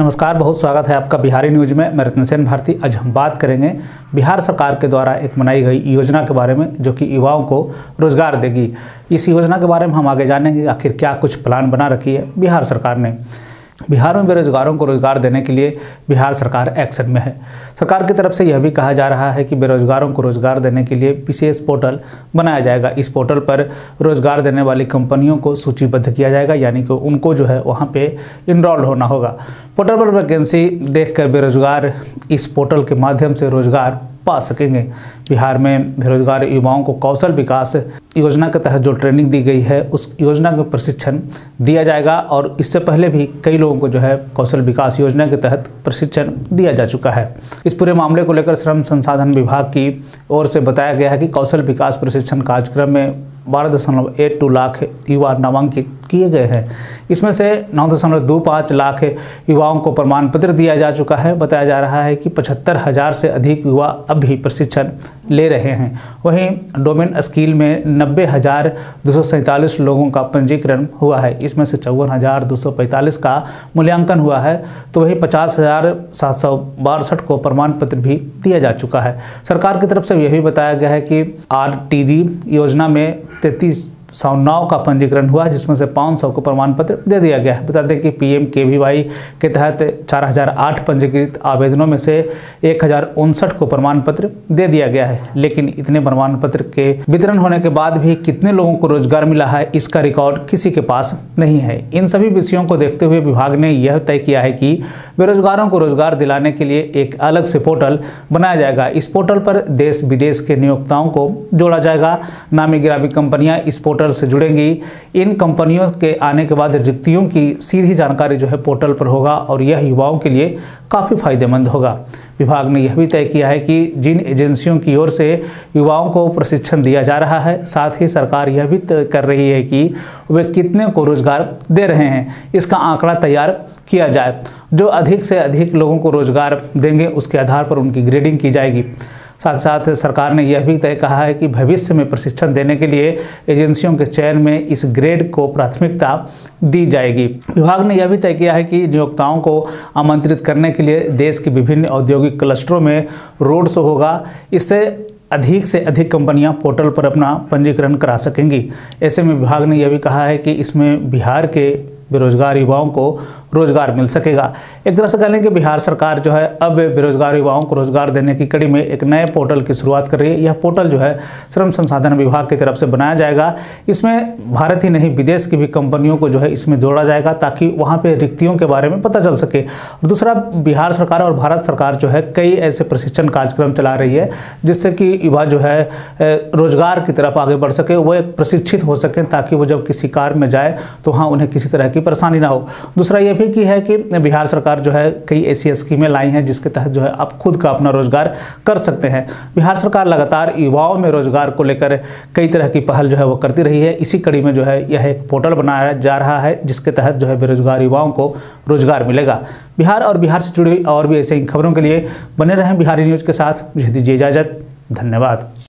नमस्कार, बहुत स्वागत है आपका बिहारी न्यूज़ में। मैं रत्नसेन भारती। आज हम बात करेंगे बिहार सरकार के द्वारा एक मनाई गई योजना के बारे में, जो कि युवाओं को रोज़गार देगी। इस योजना के बारे में हम आगे जानेंगे, आखिर क्या कुछ प्लान बना रखी है बिहार सरकार ने। बिहार में बेरोजगारों को रोज़गार देने के लिए बिहार सरकार एक्शन में है। सरकार की तरफ़ से यह भी कहा जा रहा है कि बेरोजगारों को रोज़गार देने के लिए विशेष पोर्टल बनाया जाएगा। इस पोर्टल पर रोज़गार देने वाली कंपनियों को सूचीबद्ध किया जाएगा, यानी कि उनको जो है वहाँ पे इनरोल्ड होना होगा। पोर्टल पर वैकेंसी देखकर बेरोजगार इस पोर्टल के माध्यम से रोज़गार पा सकेंगे। बिहार में बेरोजगार युवाओं को कौशल विकास योजना के तहत जो ट्रेनिंग दी गई है, उस योजना का प्रशिक्षण दिया जाएगा और इससे पहले भी कई लोगों को जो है कौशल विकास योजना के तहत प्रशिक्षण दिया जा चुका है। इस पूरे मामले को लेकर श्रम संसाधन विभाग की ओर से बताया गया है कि कौशल विकास प्रशिक्षण कार्यक्रम में बारह दशमलव टू लाख युवा नामांकित किए गए हैं। इसमें से नौ दशमलव दो पाँच लाख युवाओं को प्रमाण पत्र दिया जा चुका है। बताया जा रहा है कि पचहत्तर हज़ार से अधिक युवा अब भी प्रशिक्षण ले रहे हैं। वहीं डोमेन स्किल में नब्बे हज़ार दो सौ सैंतालीस लोगों का पंजीकरण हुआ है। इसमें से चौवन हज़ार दो सौ पैंतालीस का मूल्यांकन हुआ है। तो वहीं पचास हज़ार सात सौ बासठ को प्रमाण पत्र भी दिया जा चुका है। सरकार की तरफ़ से यह भी बताया गया है कि आरटीडी योजना में तैतीस सौ नौ का पंजीकरण हुआ, जिसमें से पाँच सौ को प्रमाण पत्र दे दिया गया है। बता दें कि P M K V Y के तहत चार हज़ार आठ पंजीकृत आवेदनों में से एक हज़ार उनसठ को प्रमाण पत्र दे दिया गया है। लेकिन इतने प्रमाण पत्र के वितरण होने के बाद भी कितने लोगों को रोज़गार मिला है, इसका रिकॉर्ड किसी के पास नहीं है। इन सभी विषयों को देखते हुए विभाग ने यह तय किया है कि बेरोजगारों को रोज़गार दिलाने के लिए एक अलग से पोर्टल बनाया जाएगा। इस पोर्टल पर देश विदेश के नियोक्ताओं को जोड़ा जाएगा। नामी गिरावी कंपनियाँ इस पोर्टल पोर्टल से जुड़ेंगी। इन कंपनियों के आने के बाद रिक्तियों की सीधी जानकारी जो है पोर्टल पर होगा और यह युवाओं के लिए काफ़ी फ़ायदेमंद होगा। विभाग ने यह भी तय किया है कि जिन एजेंसियों की ओर से युवाओं को प्रशिक्षण दिया जा रहा है, साथ ही सरकार यह भी तय कर रही है कि वे कितने को रोज़गार दे रहे हैं। इसका आंकड़ा तैयार किया जाए। जो अधिक से अधिक लोगों को रोज़गार देंगे, उसके आधार पर उनकी ग्रेडिंग की जाएगी। साथ साथ सरकार ने यह भी तय कहा है कि भविष्य में प्रशिक्षण देने के लिए एजेंसियों के चयन में इस ग्रेड को प्राथमिकता दी जाएगी। विभाग ने यह भी तय किया है कि नियोक्ताओं को आमंत्रित करने के लिए देश के विभिन्न औद्योगिक क्लस्टरों में रोड शो होगा। इससे अधिक से अधिक कंपनियाँ पोर्टल पर अपना पंजीकरण करा सकेंगी। ऐसे में विभाग ने यह भी कहा है कि इसमें बिहार के बेरोजगार युवाओं को रोज़गार मिल सकेगा। एक तरह से कह लें कि बिहार सरकार जो है अब बेरोजगार युवाओं को रोज़गार देने की कड़ी में एक नए पोर्टल की शुरुआत कर रही है। यह पोर्टल जो है श्रम संसाधन विभाग की तरफ़ से बनाया जाएगा। इसमें भारत ही नहीं, विदेश की भी कंपनियों को जो है इसमें जोड़ा जाएगा ताकि वहाँ पर रिक्तियों के बारे में पता चल सके। दूसरा, बिहार सरकार और भारत सरकार जो है कई ऐसे प्रशिक्षण कार्यक्रम चला रही है जिससे कि युवा जो है रोज़गार की तरफ़ आगे बढ़ सके, वो एक प्रशिक्षित हो सकें ताकि वो जब किसी कार में जाए तो वहाँ उन्हें किसी तरह की की परेशानी ना हो। दूसरा ये भी कि है कि बिहार सरकार जो है कई ऐसी स्कीमें लाई हैं जिसके तहत जो है आप खुद का अपना रोज़गार कर सकते हैं। बिहार सरकार लगातार युवाओं में रोज़गार को लेकर कई तरह की पहल जो है वो करती रही है। इसी कड़ी में जो है यह एक पोर्टल बनाया जा रहा है जिसके तहत जो है बेरोजगार युवाओं को रोज़गार मिलेगा। बिहार और बिहार से जुड़ी और भी ऐसे खबरों के लिए बने रहें बिहारी न्यूज़ के साथ। मुझे दीजिए इजाज़त। धन्यवाद।